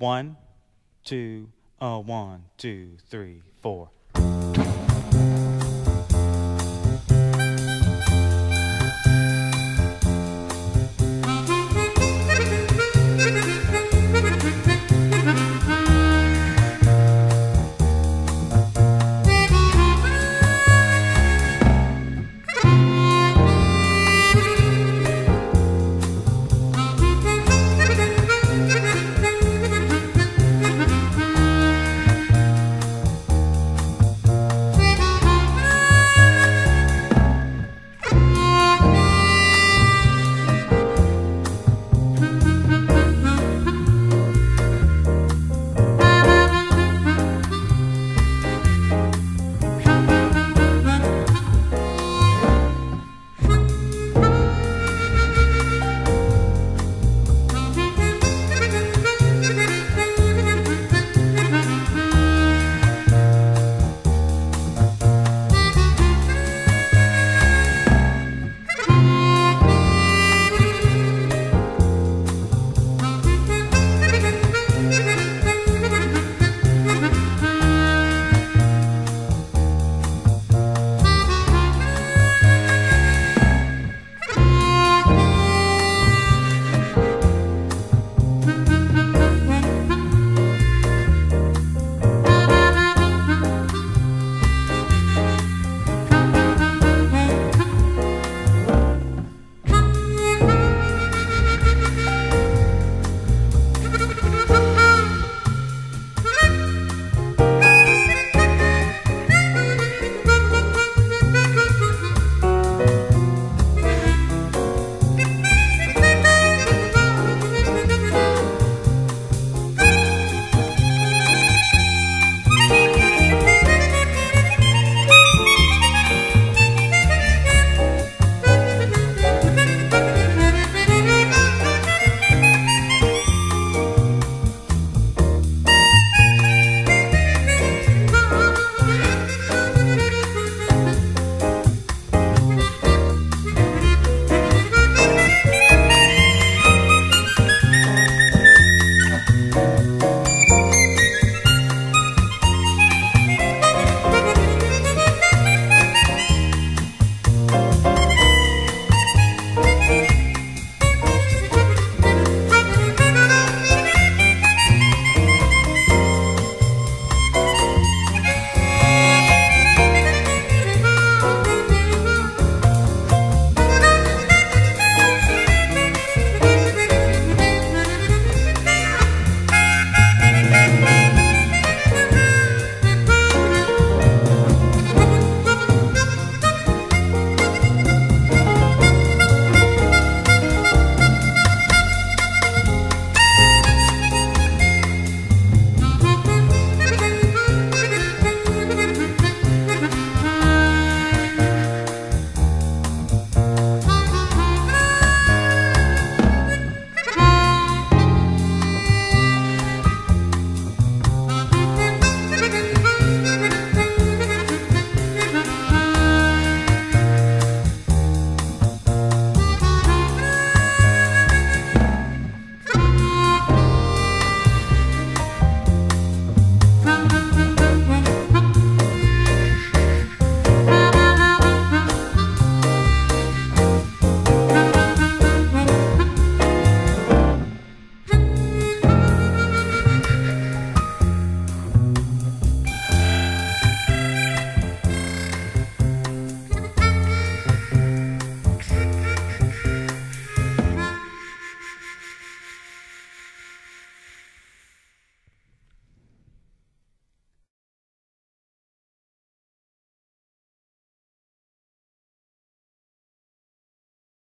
One, two, uh, one, two, three, four.